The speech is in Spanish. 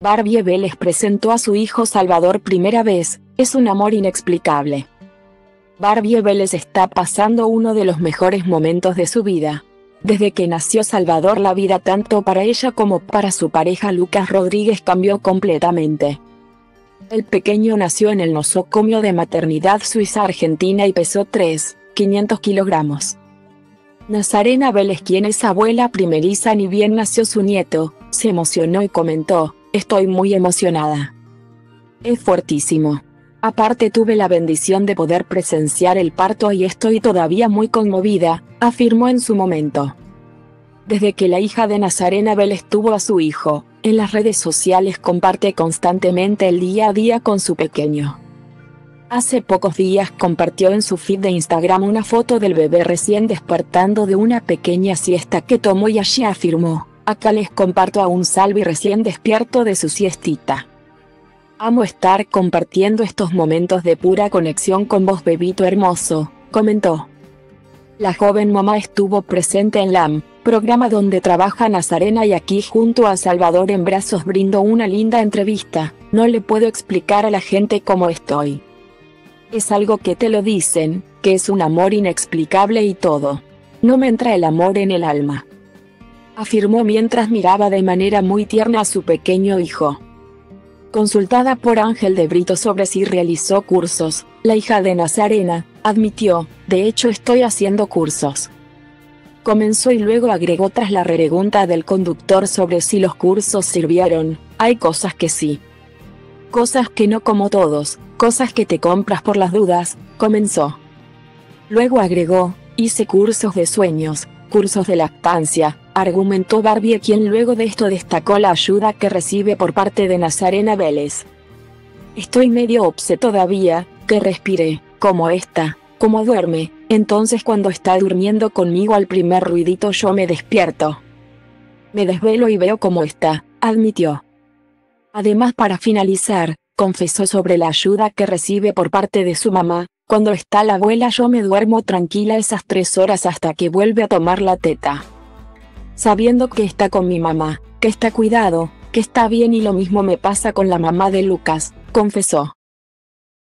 Barbie Vélez presentó a su hijo Salvador primera vez, es un amor inexplicable. Barbie Vélez está pasando uno de los mejores momentos de su vida. Desde que nació Salvador la vida tanto para ella como para su pareja Lucas Rodríguez cambió completamente. El pequeño nació en el nosocomio de maternidad suiza argentina y pesó 3, 500 kilogramos. Nazarena Vélez quien es abuela primeriza ni bien nació su nieto, se emocionó y comentó, Estoy muy emocionada. Es fuertísimo. Aparte tuve la bendición de poder presenciar el parto y estoy todavía muy conmovida, afirmó en su momento. Desde que la hija de Nazarena Vélez tuvo a su hijo, en las redes sociales comparte constantemente el día a día con su pequeño. Hace pocos días compartió en su feed de Instagram una foto del bebé recién despertando de una pequeña siesta que tomó y allí afirmó, Acá les comparto a un Salvi recién despierto de su siestita. Amo estar compartiendo estos momentos de pura conexión con vos bebito hermoso, comentó. La joven mamá estuvo presente en LAM, programa donde trabaja Nazarena y aquí junto a Salvador en brazos brindo una linda entrevista, no le puedo explicar a la gente cómo estoy. Es algo que te lo dicen, que es un amor inexplicable y todo. No me entra el amor en el alma afirmó mientras miraba de manera muy tierna a su pequeño hijo. Consultada por Ángel de Brito sobre si realizó cursos, la hija de Nazarena, admitió, de hecho estoy haciendo cursos. Comenzó y luego agregó tras la pregunta del conductor sobre si los cursos sirvieron, hay cosas que sí. Cosas que no como todos, cosas que te compras por las dudas, comenzó. Luego agregó, hice cursos de sueños, cursos de lactancia, argumentó Barbie quien luego de esto destacó la ayuda que recibe por parte de Nazarena Vélez. Estoy medio obse todavía, que respire, como esta, como duerme, entonces cuando está durmiendo conmigo al primer ruidito yo me despierto. Me desvelo y veo cómo está, admitió. Además para finalizar, confesó sobre la ayuda que recibe por parte de su mamá, cuando está la abuela yo me duermo tranquila esas tres horas hasta que vuelve a tomar la teta sabiendo que está con mi mamá, que está cuidado, que está bien y lo mismo me pasa con la mamá de Lucas, confesó.